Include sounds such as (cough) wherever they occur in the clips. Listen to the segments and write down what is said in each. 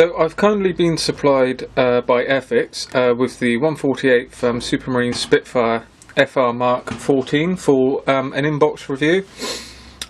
So I've kindly been supplied uh, by Airfix uh, with the 148th um, Supermarine Spitfire FR Mark 14 for um, an inbox review.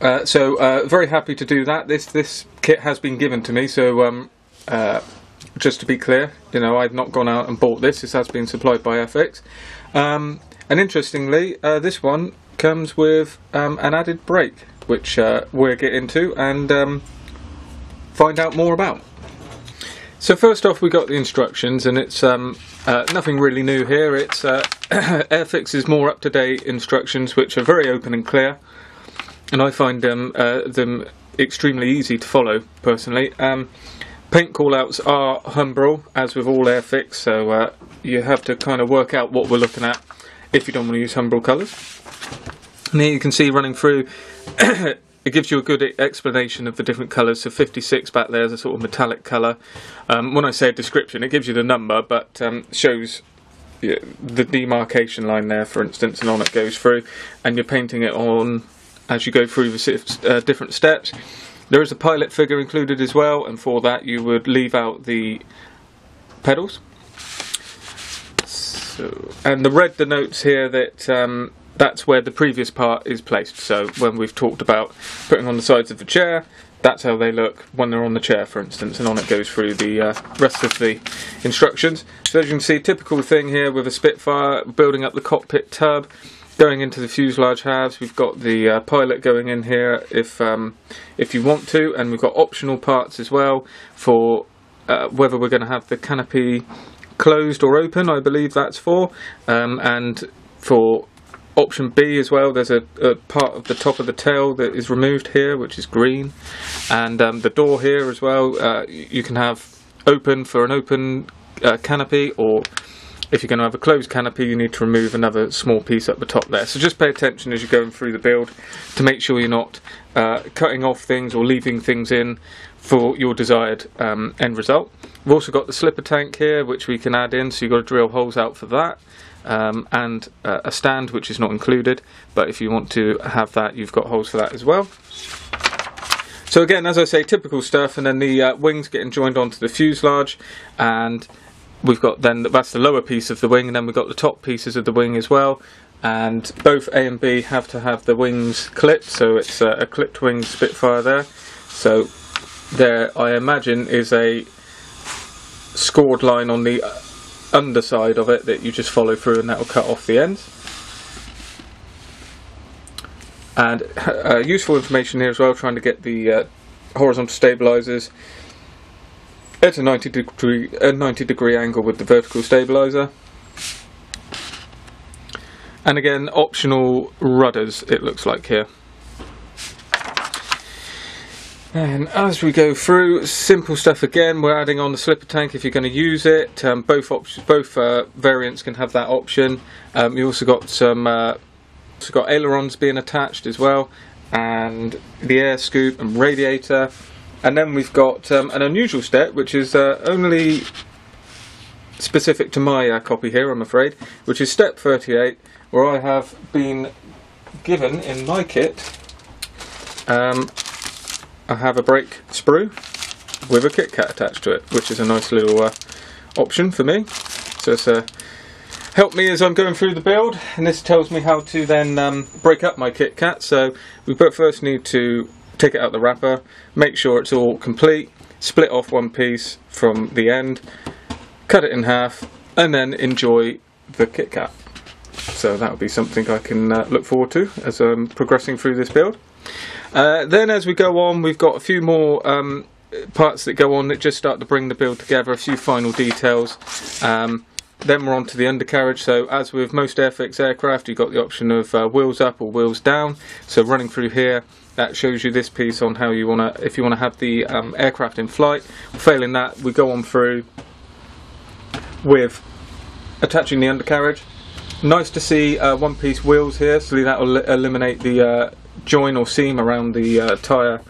Uh, so uh, very happy to do that. This this kit has been given to me, so um, uh, just to be clear, you know I've not gone out and bought this. This has been supplied by Airfix. Um, and interestingly, uh, this one comes with um, an added break, which we'll get into and um, find out more about. So first off we got the instructions and it's um, uh, nothing really new here. It's uh, (coughs) Airfix's more up-to-date instructions which are very open and clear and I find them, uh, them extremely easy to follow personally. Um, paint callouts are Humbrol as with all Airfix so uh, you have to kind of work out what we're looking at if you don't want to use Humbrol colours. And here you can see running through (coughs) it gives you a good explanation of the different colours. So 56 back there is a sort of metallic colour. Um, when I say a description, it gives you the number, but um, shows the demarcation line there, for instance, and on it goes through, and you're painting it on as you go through the uh, different steps. There is a pilot figure included as well, and for that you would leave out the pedals. So, and the red denotes here that um, that's where the previous part is placed. So when we've talked about putting on the sides of the chair, that's how they look when they're on the chair, for instance, and on it goes through the uh, rest of the instructions. So as you can see, typical thing here with a Spitfire, building up the cockpit tub, going into the fuselage halves. We've got the uh, pilot going in here if um, if you want to, and we've got optional parts as well for uh, whether we're going to have the canopy closed or open. I believe that's for, um, and for option B as well, there's a, a, part of the top of the tail that is removed here, which is green. And um, the door here as well, uh, you can have open for an open uh, canopy, or if you're going to have a closed canopy, you need to remove another small piece at the top there. So just pay attention as you're going through the build to make sure you're not uh, cutting off things or leaving things in for your desired um, end result. We've also got the slipper tank here, which we can add in, so you've got to drill holes out for that um, and uh, a stand which is not included but if you want to have that you've got holes for that as well. So again as I say typical stuff and then the uh, wings getting joined onto the fuselage and we've got then that's the lower piece of the wing and then we've got the top pieces of the wing as well and both A and B have to have the wings clipped so it's uh, a clipped wing Spitfire there. So there I imagine is a scored line on the underside of it that you just follow through and that will cut off the ends. And uh, useful information here as well, trying to get the uh, horizontal stabilizers at a 90 degree, a 90 degree angle with the vertical stabilizer. And again, optional rudders it looks like here. And as we go through, simple stuff again, we're adding on the slipper tank if you're going to use it. Um, both both uh, variants can have that option. Um, you also got some, uh, also got ailerons being attached as well, and the air scoop and radiator. And then we've got um, an unusual step, which is uh, only specific to my uh, copy here, I'm afraid, which is step 38, where I have been given in my kit um, I have a break sprue with a KitKat attached to it, which is a nice little uh, option for me. So it's uh, helped me as I'm going through the build, and this tells me how to then um, break up my KitKat. So we first need to take it out the wrapper, make sure it's all complete, split off one piece from the end, cut it in half, and then enjoy the KitKat. So that would be something I can uh, look forward to as I'm progressing through this build. Uh, then as we go on, we've got a few more um, parts that go on that just start to bring the build together, a few final details. Um, then we're on to the undercarriage. So as with most Airfix aircraft, you've got the option of uh, wheels up or wheels down. So running through here, that shows you this piece on how you want to, if you want to have the um, aircraft in flight. Failing that, we go on through with attaching the undercarriage. Nice to see uh, one-piece wheels here, so that will eliminate the uh, join or seam around the uh, tyre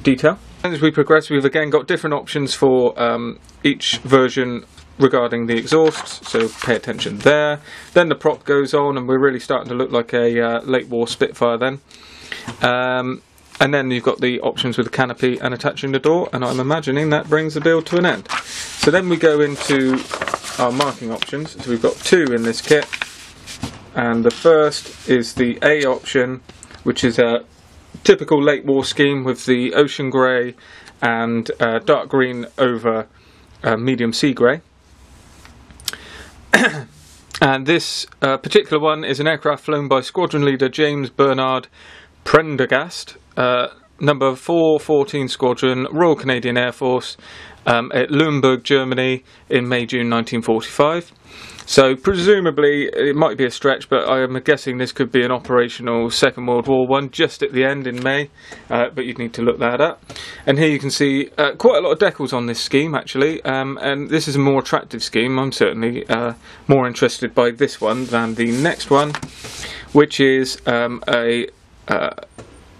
detail. And as we progress we've again got different options for um, each version regarding the exhausts, so pay attention there. Then the prop goes on and we're really starting to look like a uh, late war Spitfire then. Um, and then you've got the options with the canopy and attaching the door and I'm imagining that brings the build to an end. So then we go into our marking options. So we've got two in this kit and the first is the A option which is a typical late war scheme with the ocean grey and uh, dark green over uh, medium sea grey. (coughs) and this uh, particular one is an aircraft flown by squadron leader James Bernard Prendergast, uh, number 414 Squadron, Royal Canadian Air Force, um, at Lüneburg, Germany in May June 1945. So presumably it might be a stretch, but I am guessing this could be an operational Second World War one just at the end in May. Uh, but you'd need to look that up. And here you can see uh, quite a lot of decals on this scheme actually, um, and this is a more attractive scheme. I'm certainly uh, more interested by this one than the next one, which is um, a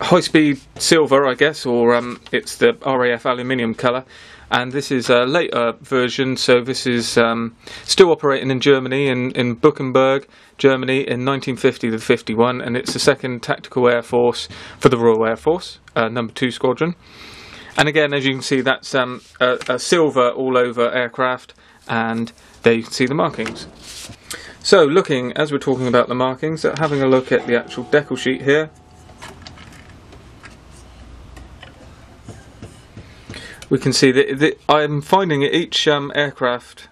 uh, high-speed silver, I guess, or um, it's the RAF aluminium colour. And this is a later version, so this is um, still operating in Germany, in, in Buchenberg, Germany, in 1950 to 51, and it's the second tactical air force for the Royal Air Force, uh, number two squadron. And again, as you can see, that's um, a, a silver all over aircraft, and there you can see the markings. So, looking, as we're talking about the markings, uh, having a look at the actual decal sheet here, we can see that, that I'm finding each um, aircraft,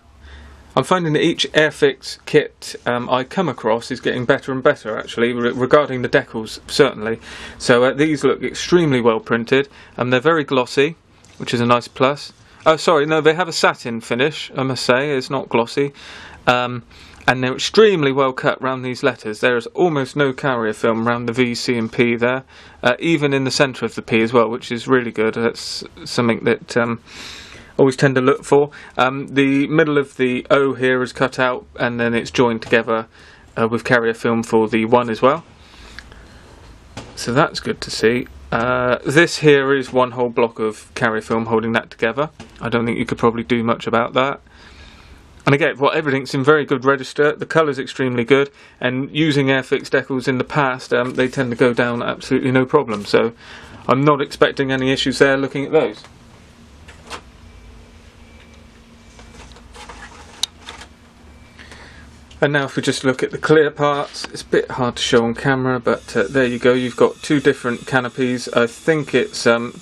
I'm finding that each Airfix kit um, I come across is getting better and better actually re regarding the decals certainly. So uh, these look extremely well printed and they're very glossy, which is a nice plus. Oh, sorry, no, they have a satin finish. I must say, it's not glossy. Um, and they're extremely well cut around these letters. There is almost no carrier film around the V, C, and P there, uh, even in the centre of the P as well, which is really good. That's something that um, always tend to look for. Um, the middle of the O here is cut out, and then it's joined together uh, with carrier film for the one as well. So that's good to see. Uh, this here is one whole block of carrier film holding that together. I don't think you could probably do much about that. And again, well, everything's in very good register. The colour's extremely good, and using Airfix decals in the past, um, they tend to go down absolutely no problem. So I'm not expecting any issues there looking at those. And now if we just look at the clear parts, it's a bit hard to show on camera, but uh, there you go, you've got two different canopies. I think it's um,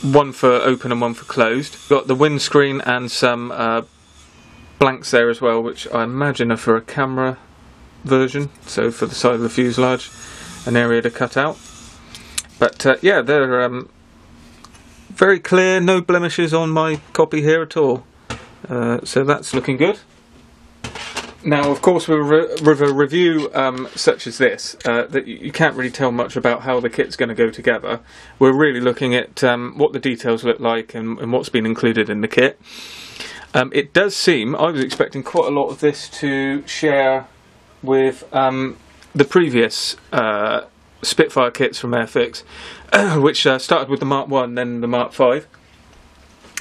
one for open and one for closed. You've got the windscreen and some uh, blanks there as well, which I imagine are for a camera version, so for the side of the fuselage, an area to cut out. But uh, yeah, they're um, very clear, no blemishes on my copy here at all. Uh, so that's looking good. Now, of course, with a review um, such as this, uh, that you can't really tell much about how the kit's going to go together. We're really looking at um, what the details look like and, and what's been included in the kit. Um, it does seem, I was expecting quite a lot of this to share with um, the previous uh, Spitfire kits from Airfix, (clears throat) which uh, started with the Mark 1, then the Mark 5.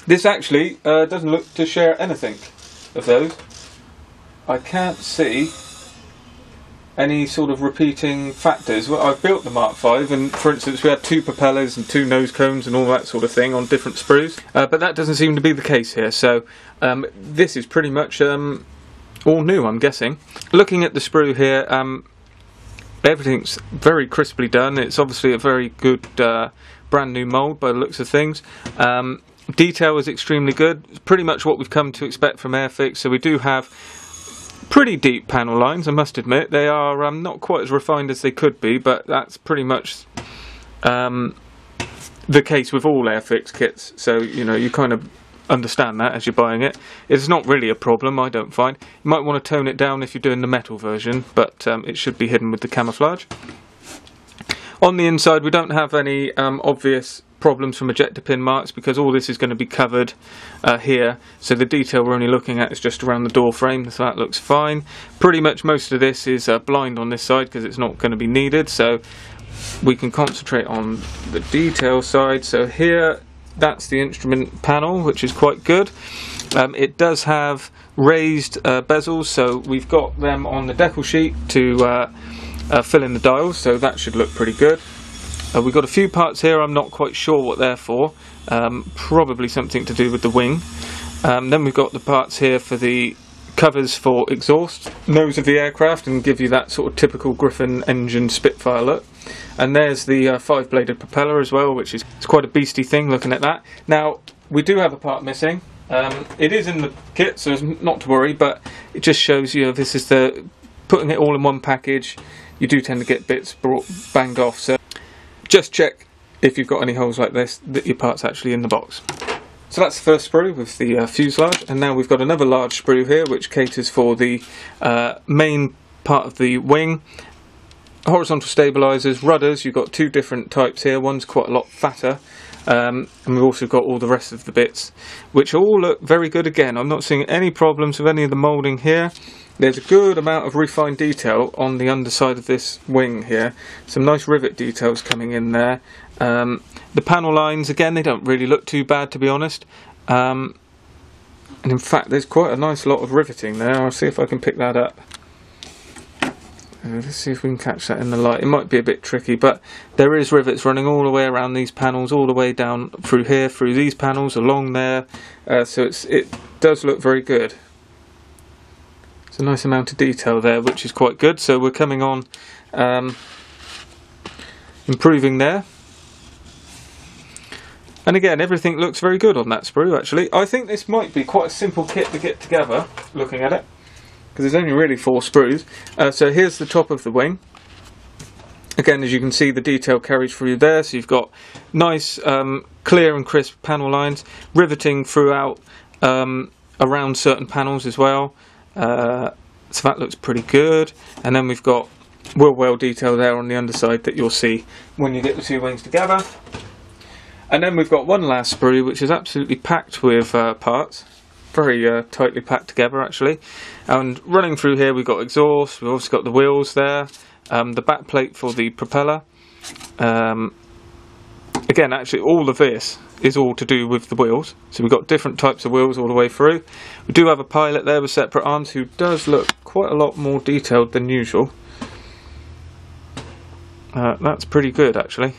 This actually uh, doesn't look to share anything of those. I can't see any sort of repeating factors. Well, I've built the Mark V, and for instance, we had two propellers and two nose cones and all that sort of thing on different sprues, uh, but that doesn't seem to be the case here. So um, this is pretty much um, all new, I'm guessing. Looking at the sprue here, um, everything's very crisply done. It's obviously a very good uh, brand new mould by the looks of things. Um, detail is extremely good. Pretty much what we've come to expect from Airfix. So we do have pretty deep panel lines, I must admit. They are um, not quite as refined as they could be, but that's pretty much um, the case with all Airfix kits. So, you know, you kind of understand that as you're buying it. It's not really a problem, I don't find. You might want to tone it down if you're doing the metal version, but um, it should be hidden with the camouflage. On the inside, we don't have any um, obvious problems from ejector pin marks because all this is going to be covered uh, here. So the detail we're only looking at is just around the door frame so that looks fine. Pretty much most of this is uh, blind on this side because it's not going to be needed so we can concentrate on the detail side. So here that's the instrument panel which is quite good. Um, it does have raised uh, bezels so we've got them on the decal sheet to uh, uh, fill in the dials so that should look pretty good Uh, we've got a few parts here, I'm not quite sure what they're for. Um, probably something to do with the wing. Um, then we've got the parts here for the covers for exhaust, nose of the aircraft, and give you that sort of typical Griffon engine Spitfire look. And there's the uh, five-bladed propeller as well, which is it's quite a beastie thing looking at that. Now, we do have a part missing. Um, it is in the kit, so it's not to worry, but it just shows you this is the putting it all in one package. You do tend to get bits brought, banged off, so just check if you've got any holes like this that your part's actually in the box. So that's the first sprue with the uh, fuselage, and now we've got another large sprue here which caters for the uh, main part of the wing. Horizontal stabilisers, rudders, you've got two different types here, one's quite a lot fatter, um, and we've also got all the rest of the bits, which all look very good again. I'm not seeing any problems with any of the moulding here. There's a good amount of refined detail on the underside of this wing here. Some nice rivet details coming in there. Um, the panel lines, again, they don't really look too bad to be honest. Um, and in fact, there's quite a nice lot of riveting there. I'll see if I can pick that up. Uh, let's see if we can catch that in the light. It might be a bit tricky, but there is rivets running all the way around these panels, all the way down through here, through these panels, along there. Uh, so it does look very good. It's a nice amount of detail there, which is quite good. So we're coming on um, improving there. And again, everything looks very good on that sprue, actually. I think this might be quite a simple kit to get together, looking at it, because there's only really four sprues. Uh, so here's the top of the wing. Again, as you can see, the detail carries through there, so you've got nice, um, clear and crisp panel lines, riveting throughout um, around certain panels as well. Uh, so that looks pretty good. And then we've got wheel well detail there on the underside that you'll see when you get the two wings together. And then we've got one last sprue which is absolutely packed with uh, parts. Very uh, tightly packed together actually. And running through here we've got exhaust, we've also got the wheels there, um, the back plate for the propeller. Um, again actually all of this is all to do with the wheels. So we've got different types of wheels all the way through. We do have a pilot there with separate arms who does look quite a lot more detailed than usual. Uh, that's pretty good actually.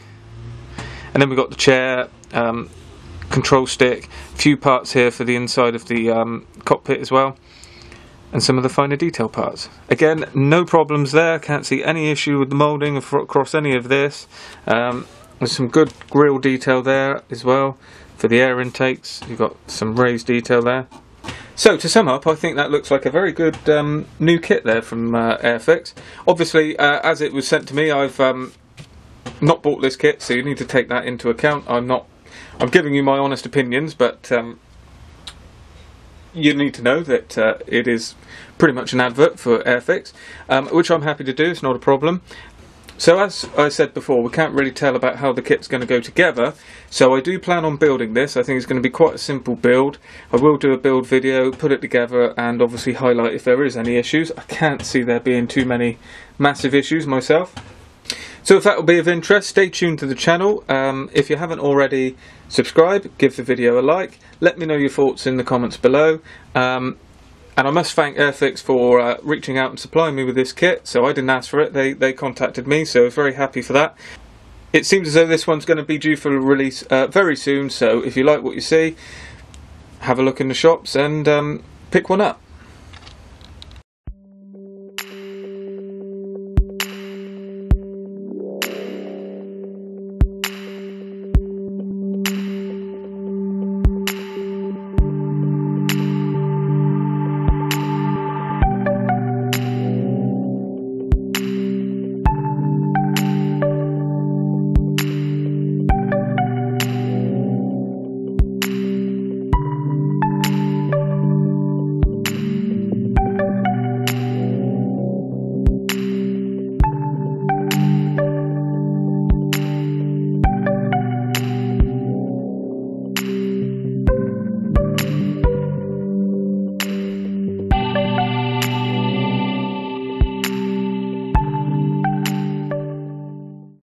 And then we've got the chair, um, control stick, a few parts here for the inside of the um, cockpit as well, and some of the finer detail parts. Again, no problems there, can't see any issue with the moulding across any of this. Um, there's some good grill detail there as well for the air intakes. You've got some raised detail there. So to sum up, I think that looks like a very good um, new kit there from uh, Airfix. Obviously, uh, as it was sent to me, I've um, not bought this kit, so you need to take that into account. I'm not. I'm giving you my honest opinions, but um, you need to know that uh, it is pretty much an advert for Airfix, um, which I'm happy to do. It's not a problem. So as I said before, we can't really tell about how the kit's going to go together, so I do plan on building this. I think it's going to be quite a simple build. I will do a build video, put it together, and obviously highlight if there is any issues. I can't see there being too many massive issues myself. So if that will be of interest, stay tuned to the channel. Um, if you haven't already, subscribe, give the video a like, let me know your thoughts in the comments below. Um, and I must thank Airfix for uh, reaching out and supplying me with this kit. So I didn't ask for it, they, they contacted me, so I was very happy for that. It seems as though this one's going to be due for release uh, very soon, so if you like what you see, have a look in the shops and um, pick one up.